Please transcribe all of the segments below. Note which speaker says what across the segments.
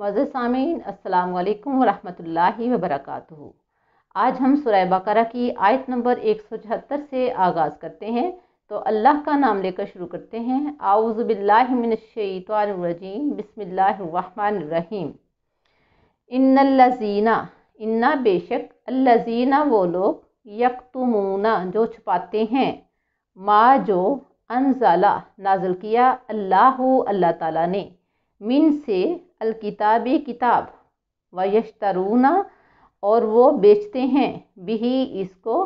Speaker 1: मज़ सामीन, अस्सलाम वालेकुम रहमतुल्लाहि व बरकातुहू आज हम सूरह बकरा की आयत नंबर 176 से आगाज़ करते हैं। तो अल्लाह का नाम लेकर शुरू करते हैं। आउज़बिल्लिमिनशैतानिर्रजीम बिस्मिल्लाहिर्रहमानिर्रहीम इन्नल्लज़ीना इन्ना बेशक, अल्लज़ीना वो लोग, यकतुमूना, जो छुपाते हैं। माँ जो अनज़ला, नाजल किया अल्लाह अल्लाह ताला ने। मिन से अलकिताबी किताब व यशतरूना और वो बेचते हैं। बिही इसको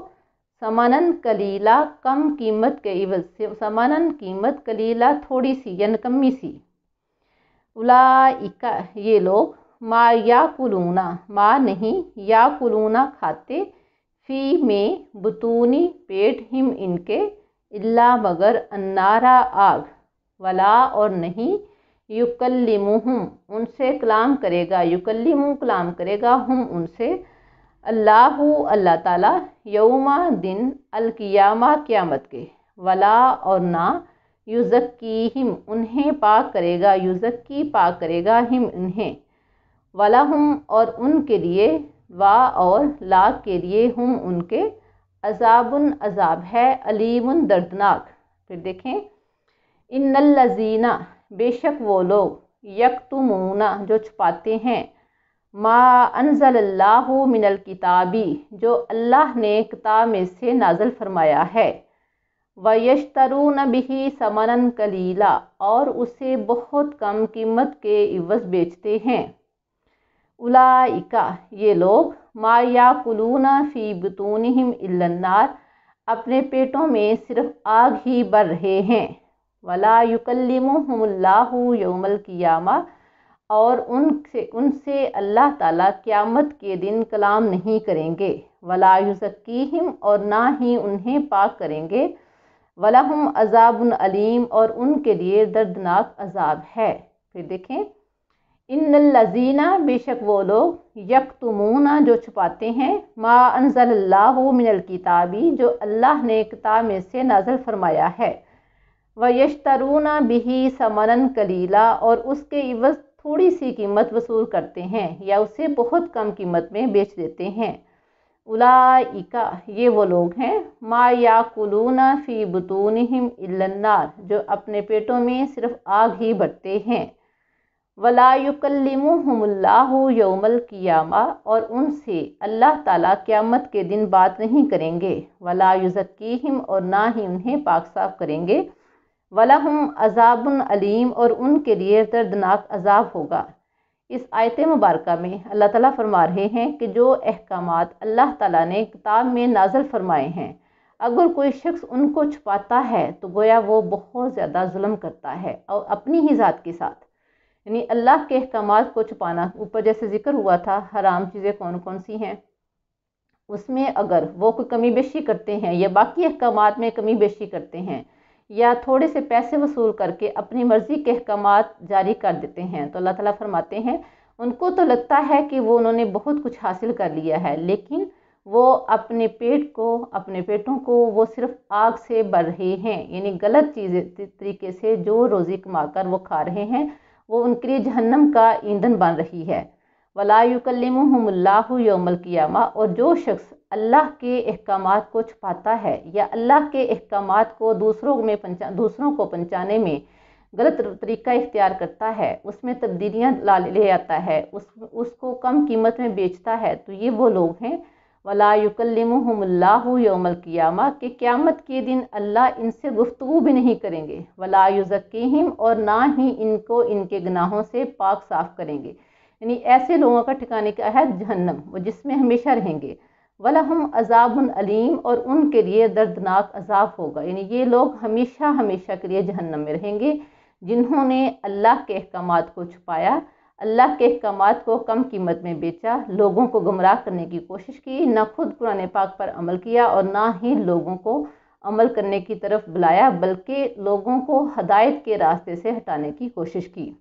Speaker 1: समानन कलीला कम कीमत के इवज समानन कीमत कलीला थोड़ी सी या कमी सी। उलाइका, ये लोग, माँ या कुलूना माँ नहीं या कुलूना खाते, फ़ी में बतूनी पेट हिम इनके, इल्ला मगर अन्नारा आग, वला और नहीं युकल्लिमुहुम उनसे कलाम करेगा युकल्लिमु कलाम करेगा, हम उनसे अल्लाह अल्लाह ताला यौमा दिन अलकियामा क़यामत के, वला और ना हिम उन्हें पाक करेगा, युज़क्की पाक करेगा हिम उन्हें वला हम और उनके लिए, वा और ला के लिए हम उनके अजाबन अजाब है, अलीमुन दर्दनाक, फिर देखें इन लजीना बेशक वो लोग यकतुमूना जो छुपाते हैं। माँ अनजल्लाह मिनल किताबी, जो अल्लाह ने किताब में से नाजल फरमाया है। व यशतरून बिही समन कलीला, और उसे बहुत कम कीमत के इवज बेचते हैं। उलाइका, ये लोग, मा कुलूना फ़ी बतूनहिम इल्लन्नार, अपने पेटों में सिर्फ़ आग ही भर रहे हैं। वला युकल्लिमुहुमुल्लाहु यौमल कियामा, और उनसे उनसे अल्लाह ताला क़यामत के दिन कलाम नहीं करेंगे। वला और ना ही उन्हें पाक करेंगे। वलाहुम अजाबुन अलीम, और उनके लिए दर्दनाक अजाब है। फिर देखें इन लजीना, बेशक वो लोग, यकतुमूना, जो छुपाते हैं, मा अनजल्ला मिनल किताबी, जो अल्लाह ने किताब में से नाजल फरमाया है। व यशतरूना बिही समन कलीला, और उसके इवज थोड़ी सी कीमत वसूल करते हैं, या उसे बहुत कम कीमत में बेच देते हैं। उलाइका, ये वो लोग हैं। मा या कुलूना फ़ी बतूनहिम इल्लन्नार, जो अपने पेटों में सिर्फ़ आग ही बढ़ते हैं। वला युकल्लिमुहुमुल्लाहु यौमल कियामा, और उनसे अल्लाह ताला क़यामत के दिन बात नहीं करेंगे। वला और ना ही उन्हें पाक साफ़ करेंगे। वलहम अजाबन अलीम और उनके लिए दर्दनाक अजाब होगा। इस आयत मुबारक में अल्लाह ताला फरमा रहे हैं कि जो अहकाम अल्लाह ताला ने किताब में नाजल फरमाए हैं, अगर कोई शख्स उनको छुपाता है तो गोया वो बहुत ज़्यादा जुल्म करता है और अपनी ही ज़ात के साथ। यानी अल्लाह के अहकाम को छुपाना ऊपर जैसे ज़िक्र हुआ था, हराम चीज़ें कौन कौन सी हैं? उसमें अगर वो कोई कमी बेशी करते हैं या बाकी अहकाम में कमी बेशी करते हैं या थोड़े से पैसे वसूल करके अपनी मर्ज़ी के अहकाम जारी कर देते हैं। तो अल्लाह ताला फरमाते हैं, उनको तो लगता है कि वो उन्होंने बहुत कुछ हासिल कर लिया है, लेकिन वो अपने पेट को, अपने पेटों को वो सिर्फ़ आग से बढ़ रहे हैं। यानी गलत चीज़ें तरीके से जो रोज़ी कमा कर वो खा रहे हैं, वो उनके लिए जहन्नम का ईंधन बन रही है। वलायुकल्लिमुहुमुल्लाहु यौमल क़ियामा, और जो शख्स अल्लाह के अहकाम को छुपाता है या अल्लाह के अहकाम को दूसरों में पंचा, दूसरों को पहुँचाने में गलत तरीका इख्तियार करता है, उसमें तब्दीलियाँ ला, ले आता है, उस, उसको कम कीमत में बेचता है तो ये वो लोग हैं। वलायुकल्लिमुहुमुल्लाहु यौमल क़ियामा, के क़्यामत के दिन अल्लाह इनसे गुफ्तु भी नहीं करेंगे। वलायुज़क्कीहिम और ना ही इनको इनके गनाहों से पाक साफ़ करेंगे। यानी ऐसे लोगों का ठिकाने का है? जहन्नम, वो जिसमें हमेशा रहेंगे। वाला हम अजाबन अलीम, और उनके लिए दर्दनाक अजाब होगा। यानी ये लोग हमेशा हमेशा के लिए जहन्नम में रहेंगे, जिन्होंने अल्लाह के अहकाम को छुपाया, अल्लाह के अहकाम को कम कीमत में बेचा, लोगों को गुमराह करने की कोशिश की, ना खुद पुराने पाक पर अमल किया और ना ही लोगों को अमल करने की तरफ़ बुलाया, बल्कि लोगों को हदायत के रास्ते से हटाने की कोशिश की।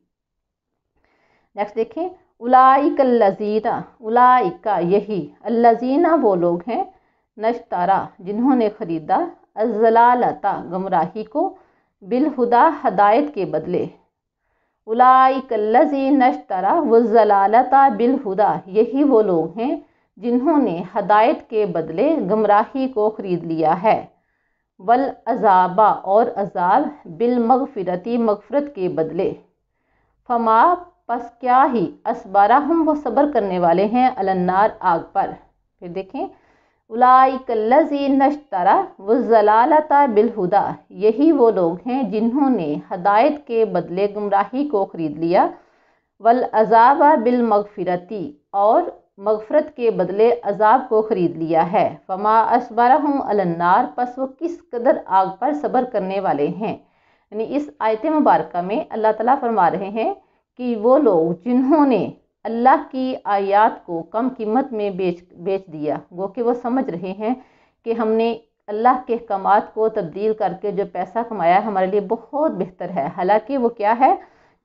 Speaker 1: नेक्स्ट देखें उलाइकल्लजीना उलाइका यही, अल्लजीना वो लोग हैं, नशतारा, जिन्होंने ख़रीदा अजलालता गमराही को बिलहुदा हदायत के बदले। उलाइकल्लजी नश्तरा वज़लालता बिलहुदा, यही वो लोग हैं, जिन्होंने हदायत के बदले गमराही को ख़रीद लिया है। वल अजाबा, और अजाब बिल मगफ़िरती मगफ़रत के बदले। फमा पस क्या ही असबारा हम वो सब्र करने वाले हैं अलन्नार आग पर। फिर देखें उलाइकल्लजी नश्तरा वज़लालता बिलहुदा, यही वो लोग हैं जिन्होंने हदायत के बदले गुमराही को ख़रीद लिया। वल अजाबा बिल मगफ़िरती और मगफरत के बदले अजाब को ख़रीद लिया है। फमा असबरहम अलन्नार, पस वो किस कदर आग पर सब्र करने वाले हैं? यानी इस आयत मुबारक में अल्लाह ताला फरमा रहे हैं कि वो लोग जिन्होंने अल्लाह की आयात को कम कीमत में बेच बेच दिया, वो कि वो समझ रहे हैं कि हमने अल्लाह के अहकाम को तब्दील करके जो पैसा कमाया हमारे लिए बहुत बेहतर है। हालाँकि वो क्या है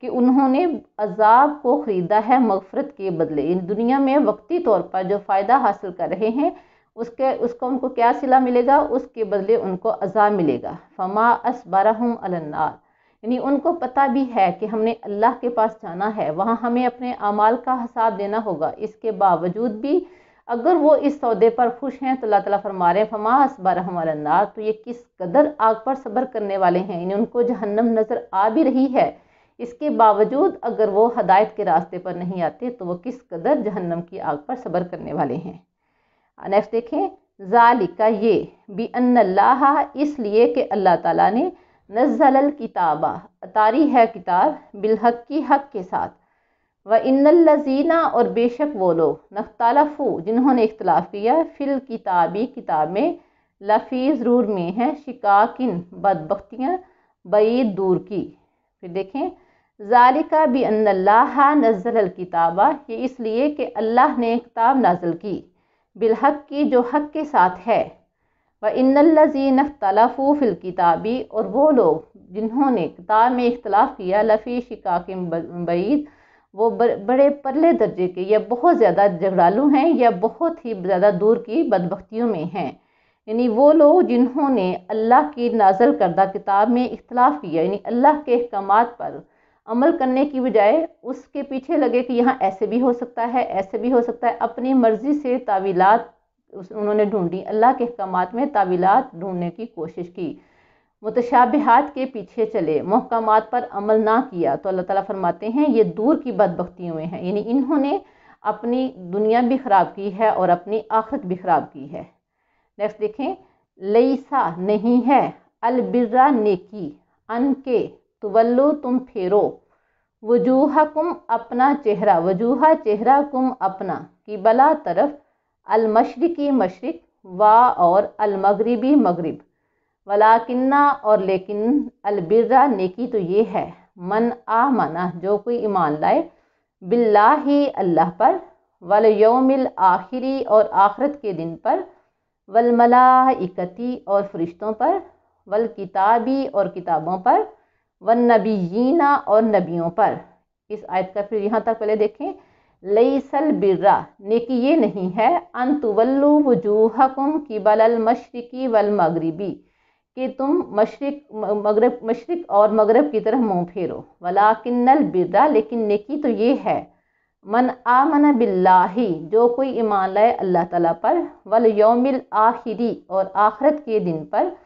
Speaker 1: कि उन्होंने अजाब को ख़रीदा है मगफरत के बदले। इन दुनिया में वक्ती तौर पर जो फ़ायदा हासिल कर रहे हैं, उसके, उसका उनको क्या सिला मिलेगा? उसके बदले उनको अजाब मिलेगा। फमा असबारहम अलन्नार यानी उनको पता भी है कि हमने अल्लाह के पास जाना है, वहाँ हमें अपने अमाल का हिसाब देना होगा। इसके बावजूद भी अगर वो इस सौदे पर खुश हैं तो अल्लाह ताला फरमा रहे फमा असबारहम अलन्नार तो ये किस कदर आग पर सब्र करने वाले हैं? यानी उनको जहन्नम नज़र आ भी रही है। इसके बावजूद अगर वो हदायत के रास्ते पर नहीं आते तो वो किस कदर जहन्नम की आग पर सब्र करने वाले हैं? नेक्स्ट देखें, ज़ालिका ये, बी अल्लाह इसलिए कि अल्लाह ताला ने नज़ल किताबा अतारी है किताब बिलहक की हक के साथ व इन्नल्लज़ीना और बेशक वो लोग नख्तालफ़ू जिन्होंने इख्तलाफ़ किया फ़िल किताबी किताब में लफ़ी ज़रूर में है शिकाकिन बदबख्तियाँ बईद दूर की फिर देखें ज़ालिका भी अल्लाह नज़ल किताबा ये इसलिए कि अल्लाह ने किताब नाजल की बिलहक की जो हक के साथ है व इन्नल्लज़ीन तलफ़ू फ़िल किताबी, और वो लोग जिन्होंने किताब में इख्तलाफ़ किया, लफ़ी शिकाकिम बईद, वो बड़े परले दर्जे के या बहुत ज़्यादा झगड़ालू हैं या बहुत ही ज़्यादा दूर की बदबख्तियों में हैं। यानी वो लोग जिन्होंने अल्लाह की नाजल करदा किताब में इख्तलाफ़ किया, यानी अल्लाह के अहकाम पर अमल करने की बजाय उसके पीछे लगे कि यहाँ ऐसे भी हो सकता है, ऐसे भी हो सकता है, अपनी मर्ज़ी से तावीलात उन्होंने ढूंढी। अल्लाह के अहकाम में तावीलात ढूँढने की कोशिश की। मुतशाबहात के पीछे चले। महकाम पर अमल ना किया। तो अल्लाह ताला फरमाते हैं, ये दूर की बदबख्तियों में है। यानी इन्होंने अपनी दुनिया भी ख़राब की है और अपनी आखिरत भी ख़राब की है। नेक्स्ट देखें, लईसा नहीं है। अलबिर्रा नेकी। अन के तुवल्लो तुम फेरो। वजूहा कुम अपना चेहरा। वजूहा चेहरा कुम अपना। कि बला तरफ़ अलमशरकी मशरक, वा और अलमगरबी मगरब। वलाकिन्ना और लेकिन अलबिर्रा नेकी तो ये है। मन आ मना, जो कोई ईमान लाए बिल्ला ही अल्लाह पर वल योमिल आखिरी और आखरत के दिन पर वल मलाइकती और फरिश्तों पर वल किताबी और किताबों पर वन नबीना और नबियों पर। इस आयत का फिर यहाँ तक पहले देखें। सल बिर्रा, नेकी ये नहीं है अन तुवल्लु वजूहकुम किबल मशरकी वल मगरबी, कि तुम मशरक मगरब, मशरक और मगरब की तरफ़ मुँह फेरो। वला किन्नल बिर्रा, लेकिन नेकी तो ये है, मन आमन बिल्लाही, जो कोई ईमान लाए अल्लाह ताला पर, वल योमिल आखिरी और आखरत के दिन पर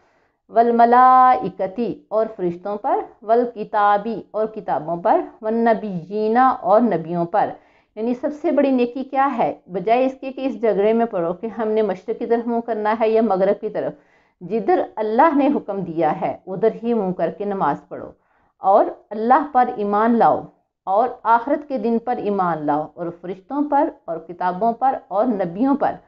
Speaker 1: वलमलाइकती और फरिश्तों पर, वल किताबी और किताबों पर, वन नबीना और नबियों पर। यानी सबसे बड़ी नेकी क्या है? बजाय इसके कि इस झगड़े में पढ़ो कि हमने मशरक़ की तरफ़ मुँह करना है या मगरब की तरफ़। जिधर अल्लाह ने हुक्म दिया है, उधर ही मुँह करके नमाज़ पढ़ो। और अल्लाह पर ईमान लाओ और आखरत के दिन पर ईमान लाओ और फरिश्तों पर और किताबों पर और नबियों पर।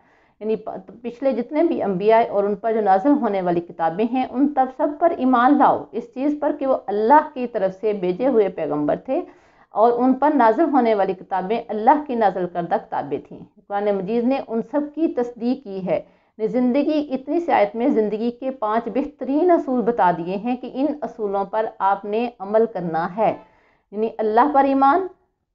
Speaker 1: यानी पिछले जितने भी अम्बिया और उन पर जो नाजिल होने वाली किताबें हैं, उन तब सब पर ईमान लाओ। इस चीज़ पर कि वो अल्लाह की तरफ़ से भेजे हुए पैगंबर थे और उन पर नाजिल होने वाली किताबें अल्लाह की नाजिल करदा किताबें थीं। कुरान मजीद ने उन सब की तस्दीक की है। ज़िंदगी इतनी सी आयत में ज़िंदगी के पाँच बेहतरीन असूल बता दिए हैं कि इन असूलों पर आपने अमल करना है। यानी अल्लाह पर ईमान,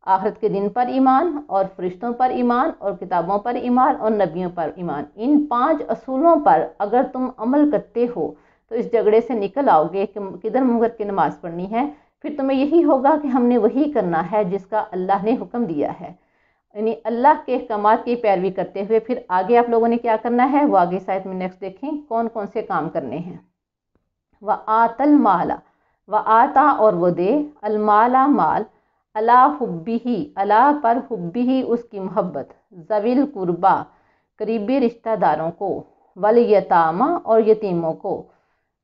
Speaker 1: आखिरत के दिन पर ईमान और फरिश्तों पर ईमान और किताबों पर ईमान और नबियों पर ईमान। इन पाँच असूलों पर अगर तुम अमल करते हो तो इस झगड़े से निकल आओगे कि किधर मुँह की नमाज़ पढ़नी है? फिर तुम्हें यही होगा कि हमने वही करना है जिसका अल्लाह ने हुक्म दिया है। यानी अल्लाह के अहकाम की पैरवी करते हुए फिर आगे आप लोगों ने क्या करना है? वो आगे शायद में नेक्स्ट देखें कौन कौन से काम करने हैं। व आतल माला, व आता और वो दे अलमाला माल अला हुब्बी ही अला पर हुब्बी ही उसकी मोहब्बत, जविल कुर्बा, करीबी रिश्तेदारों को, वल यतामा और यतीमों को,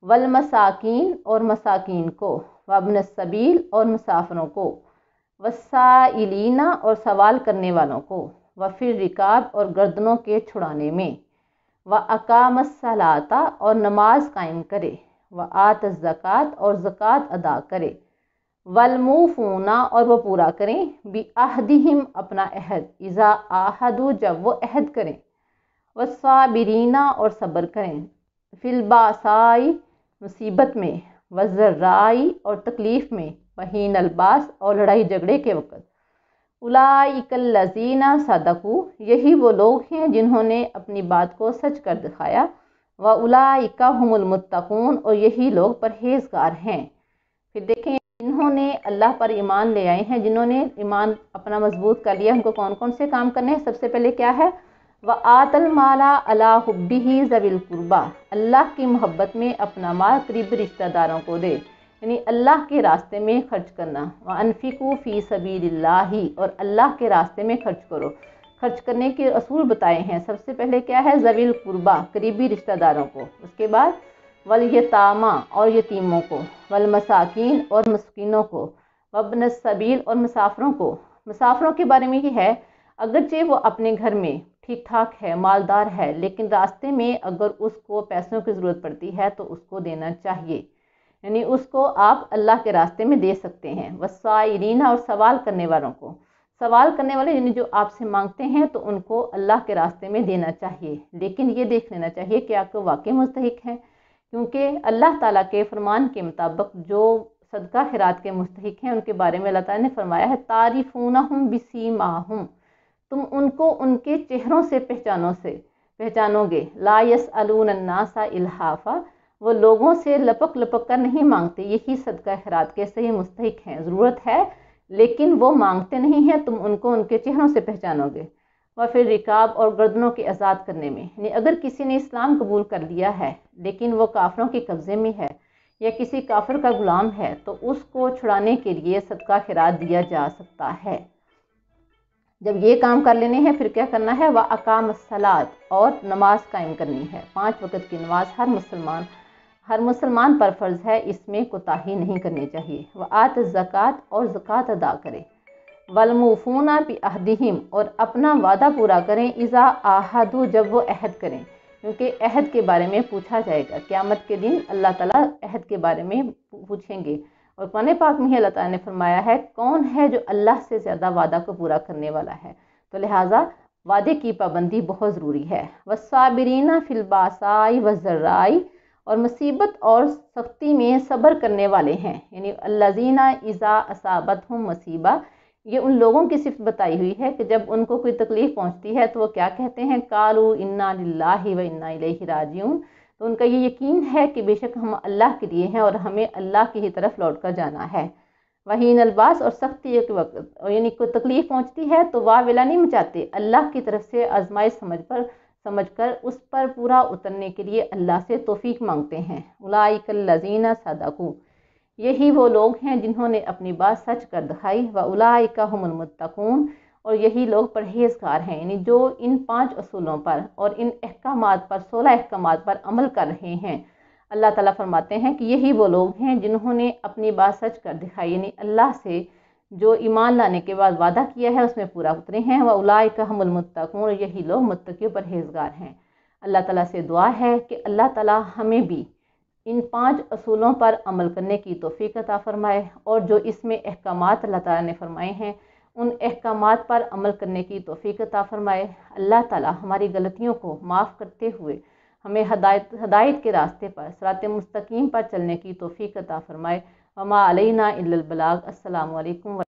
Speaker 1: वल मसाकिन और मसाकिन को। वबन सबील और मुसाफरों को, वसाइलीना और सवाल करने वालों को, व फिर रिकाब और गर्दनों के छुड़ाने में, व अकाम सलाता और नमाज़ कायम करे, व आत ज़क़़त और ज़क़़त अदा करे वलमूफूना और वो पूरा करें, बी अहदिम अपना अहद, इज़ा आहदू जब वो अहद करें वसाबिरीना और सब्र करें फिलबासाई मुसीबत में वज़र्राई और तकलीफ़ में, वहीन अलबास और लड़ाई झगड़े के वक़्त। उलाइकल्लजीना सदकू, यही वो लोग हैं जिन्होंने अपनी बात को सच कर दिखाया। व उलाइका हमलमुत्तकून और यही लोग परहेजगार हैं। फिर देखें जिन्होंने अल्लाह पर ईमान ले आए हैं, जिन्होंने ईमान अपना मज़बूत कर लिया। उनको कौन कौन से काम करने हैं? सबसे पहले क्या है? व आतल माला अला हुब्बी जविल कुर्बा। अल्लाह की मोहब्बत में अपना माल करीब रिश्तेदारों को दे। यानी अल्लाह के रास्ते में खर्च करना। व अनफ़िकू फ़ी सबील्लाही और अल्लाह के रास्ते में खर्च करो। खर्च करने के असूल बताए हैं। सबसे पहले क्या है? जविल कुर्बा, करीबी रिश्तेदारों को। उसके बाद वल यतामा, और यतीमों को। वल मसाकिन, और मस्किनों को। वबन सबील, और मुसाफरों को। मुसाफरों के बारे में ही है, अगरचे वो अपने घर में ठीक ठाक है, मालदार है, लेकिन रास्ते में अगर उसको पैसों की ज़रूरत पड़ती है तो उसको देना चाहिए। यानी उसको आप अल्लाह के रास्ते में दे सकते हैं वसाइरीना और सवाल करने वालों को। सवाल करने वाले, यानी जो आपसे मांगते हैं तो उनको अल्लाह के रास्ते में देना चाहिए। लेकिन ये देख लेना चाहिए कि आपको वाकई मुस्तक हैं, क्योंकि अल्लाह ताला के फरमान के मुताबिक जो सदका खैरात के मुस्तक हैं, उनके बारे में अल्लाह ताला ने फरमाया है तारीफ़ूना हम बिसी माहूम तुम उनको उनके चेहरों से पहचानो से पहचानोगे। लायस अलूनन्नासा इल्हाफ़ा। वो लोगों से लपक लपक कर नहीं मांगते। यही सदका खैरात के सही मुस्तक हैं। ज़रूरत है, लेकिन वो मांगते नहीं हैं। तुम उनको उनके चेहरों से पहचानोगे। व फिर रिकाब और गर्दनों के आज़ाद करने में। यानी अगर किसी ने इस्लाम कबूल कर लिया है, लेकिन वो काफरों के कब्ज़े में है या किसी काफिर का गुलाम है तो उसको छुड़ाने के लिए सदका खिरात दिया जा सकता है। जब ये काम कर लेने हैं, फिर क्या करना है? वह अकाम सलाद और नमाज़ कायम करनी है। पाँच वक़्त की नमाज़ हर मुसलमान हर मुसलमान पर फ़र्ज़ है, इसमें कोताही नहीं करनी चाहिए। वह आत ज़क़़त और ज़क़़त अदा करे। वलमूफूना भी अहदिम और अपना वादा पूरा करें। इज़ा आहदू जब वो अहद करें, क्योंकि अहद के बारे में पूछा जाएगा। क़्यामत के दिन अल्लाह ताला अहद के बारे में पूछेंगे। और कुरान पाक में अल्लाह ताला ने फरमाया है, कौन है जो अल्लाह से ज़्यादा वादा को पूरा करने वाला है? तो लिहाजा वादे की पाबंदी बहुत ज़रूरी है। वसाबरीना फ़िलबासाई व और मुसीबत और सख्ती में सब्र करने वाले हैं। यानी अल्लाजीना इज़ा असाबत हम मसीबा, ये उन लोगों की सिर्फ़ बताई हुई है कि जब उनको कोई तकलीफ़ पहुँचती है तो वो क्या कहते हैं? कालू इन्ना व इन्ना राजियून तो उनका ये यकीन है कि बेशक हम अल्लाह के लिए हैं और हमें अल्लाह की ही तरफ़ लौट कर जाना है। वही नलबास और सख्ती के वक्त, यानी कोई तकलीफ़ पहुँचती है तो वाह वेला नहीं मचाते। अल्लाह की तरफ़ से आजमाइश समझ पर, समझ कर उस पर पूरा उतरने के लिए अल्लाह से तोफ़ी मांगते हैं। उलाइकल्लजीना सदाकू। यही वो लोग हैं जिन्होंने अपनी बात सच कर दिखाई। व उलाइका हमलमुत्तकून और यही लोग परहेजगार हैं। यानी जो इन पाँच असूलों पर और इन अहकाम पर, सोलह अहकाम पर अमल कर रहे हैं, अल्लाह ताला फरमाते हैं कि यही वो लोग हैं जिन्होंने अपनी बात सच कर दिखाई। यानी अल्लाह से जो ईमान लाने के बाद वादा किया है, उसमें पूरा उतरे हैं। व उलाइका हमलमुत्तकून यही लोग मुत्तकी परहेजगार हैं। अल्लाह ताला से दुआ है कि अल्लाह ताला हमें भी इन पाँच असूलों पर अमल करने की तोफ़ी अता फ़रमाए और जो इसमें अहकाम अल्लाह ताला ने फ़रमाए हैं उन अहकाम पर अमल करने की तोफ़ी अता फ़रमाए। अल्लाह ताला हमारी गलतियों को माफ़ करते हुए हमें हदायत हदायत के रास्ते पर, सरात मुस्तकीम पर चलने की तोफ़ी अता फ़रमाए। वमा अलैना इल्लल बलाग। अस्सलाम वालेकुम